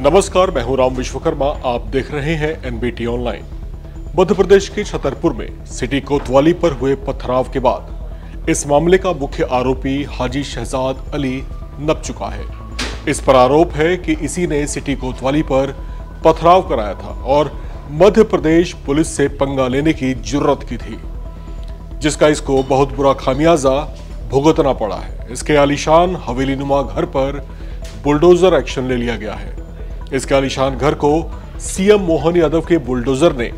नमस्कार, मैं हूँ राम विश्वकर्मा, आप देख रहे हैं एनबीटी ऑनलाइन मध्य प्रदेश के छतरपुर में सिटी कोतवाली पर हुए पथराव के बाद इस मामले का मुख्य आरोपी हाजी शहजाद अली नप चुका है। इस पर आरोप है कि इसी ने सिटी कोतवाली पर पथराव कराया था और मध्य प्रदेश पुलिस से पंगा लेने की ज़रूरत की थी, जिसका इसको बहुत बुरा खामियाजा भुगतना पड़ा है। इसके आलिशान हवेली नुमा घर पर बुलडोजर एक्शन ले लिया गया है। इसके आलिशान घर को सीएम मोहन यादव के बुलडोजर ने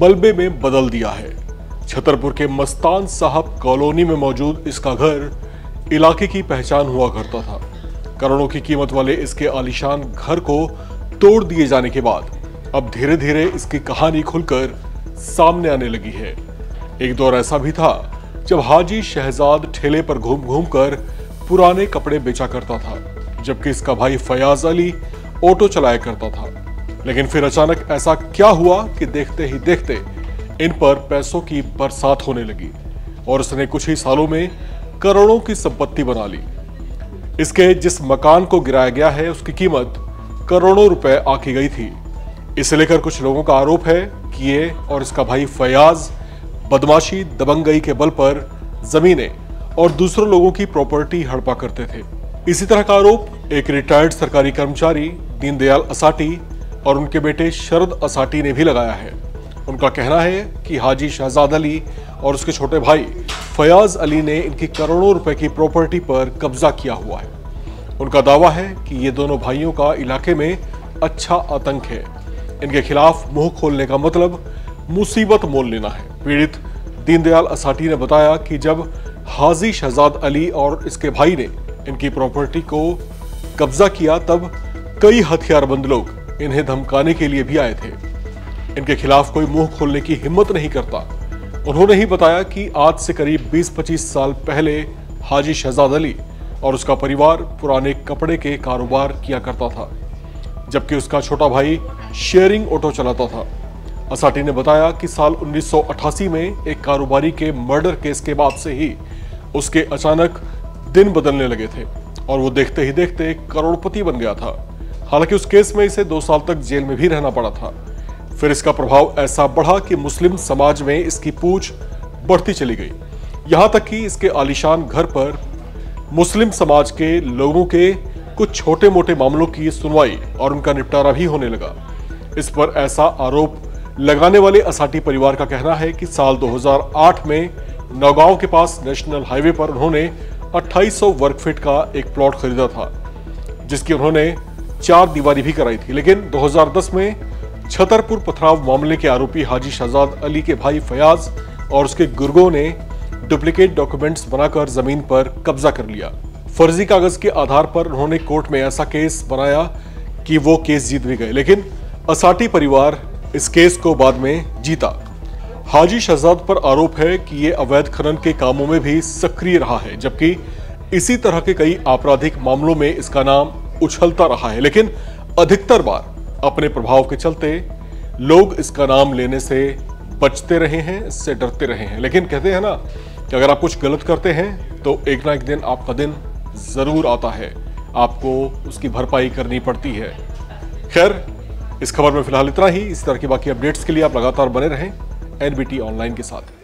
मलबे में बदल दिया है। छतरपुर के मस्तान साहब कॉलोनी में मौजूद इसका घर इलाके की पहचान हुआ करता था। करोड़ों की कीमत वाले इसके आलिशान घर को तोड़ दिए जाने के बाद अब धीरे धीरे इसकी कहानी खुलकर सामने आने लगी है। एक दौर ऐसा भी था जब हाजी शहजाद ठेले पर घूम घूम कर पुराने कपड़े बेचा करता था, जबकि इसका भाई फयाज अली ऑटो चलाया करता था। लेकिन फिर अचानक ऐसा क्या हुआ कि देखते ही देखते इन पर पैसों की बरसात होने लगी और उसने कुछ ही सालों में करोड़ों की संपत्ति बना ली। इसके जिस मकान को गिराया गया है, उसकी कीमत करोड़ों रुपए आकी गई थी। इसे लेकर कुछ लोगों का आरोप है कि ये और इसका भाई फयाज बदमाशी दबंगई के बल पर जमीनें और दूसरों लोगों की प्रॉपर्टी हड़पा करते थे। इसी तरह का आरोप एक रिटायर्ड सरकारी कर्मचारी, दीनदयाल असाटी और उनके बेटे शरद असाटी ने भी लगाया है। उनका कहना है कि हाजी शहजाद अली और उसके छोटे भाई फयाज अली ने इनकी करोड़ों रुपए की प्रॉपर्टी पर कब्जा किया हुआ है। उनका दावा है कि ये दोनों भाइयों का इलाके में अच्छा आतंक है। इनके खिलाफ मुँह खोलने का मतलब मुसीबत मोल लेना है। पीड़ित दीनदयाल असाटी ने बताया कि जब हाजी शहजाद अली और इसके भाई ने इनकी प्रॉपर्टी को कब्जा किया, तब कई हथियारबंद लोग इन्हें धमकाने के लिए भी आए थे। इनके खिलाफ कोई मुँह खोलने की हिम्मत नहीं करता। उन्होंने ही बताया कि आज से करीब 20-25 साल पहले हाजी शहजाद अली और उसका परिवार पुराने कपड़े के कारोबार किया करता था, जबकि उसका छोटा भाई शेयरिंग ऑटो चलाता था। असाटी ने बताया कि साल 1988 में एक कारोबारी के मर्डर केस के बाद से ही उसके अचानक दिन बदलने लगे थे और वो देखते ही देखते एक करोड़पति बन गया था। हालाँकि उस केस में इसे दो साल तक जेल में भी रहना पड़ा था। फिर इसका प्रभाव ऐसा बढ़ा कि मुस्लिम समाज में इसकी पूछ बढ़ती चली गई। यहाँ तक कि इसके आलिशान घर पर मुस्लिम समाज के लोगों के कुछ छोटे मोटे मामलों की सुनवाई और उनका निपटारा भी होने लगा। इस पर ऐसा आरोप लगाने वाले असाटी परिवार का कहना है कि साल 2008 में नौगांव के पास नेशनल हाईवे पर उन्होंने 2800 वर्ग फीट का एक प्लॉट खरीदा था, जिसकी उन्होंने चार दीवारी भी कराई थी। लेकिन 2010 में छतरपुर पथराव मामले के आरोपी हाजी शहजाद अली के भाई फयाज और उसके गुर्गों ने डुप्लीकेट डॉक्यूमेंट्स बनाकर ज़मीन पर कब्जा कर लिया। फर्जी कागज़ के आधार पर उन्होंने कोर्ट में ऐसा केस बनाया कि वो केस जीत भी गए, लेकिन असाटी परिवार इस केस को बाद में जीता। हाजी शहजाद पर आरोप है कि ये अवैध खनन के कामों में भी सक्रिय रहा है, जबकि इसी तरह के कई आपराधिक मामलों में इसका नाम उछलता रहा है। लेकिन अधिकतर बार अपने प्रभाव के चलते लोग इसका नाम लेने से बचते रहे हैं, इससे डरते रहे हैं। लेकिन कहते हैं ना कि अगर आप कुछ गलत करते हैं तो एक ना एक दिन आपका दिन ज़रूर आता है। आपको उसकी भरपाई करनी पड़ती है। खैर, इस खबर में फ़िलहाल इतना ही। इस तरह की बाकी अपडेट्स के लिए आप लगातार बने रहें। एनबीटी ऑनलाइन के साथ।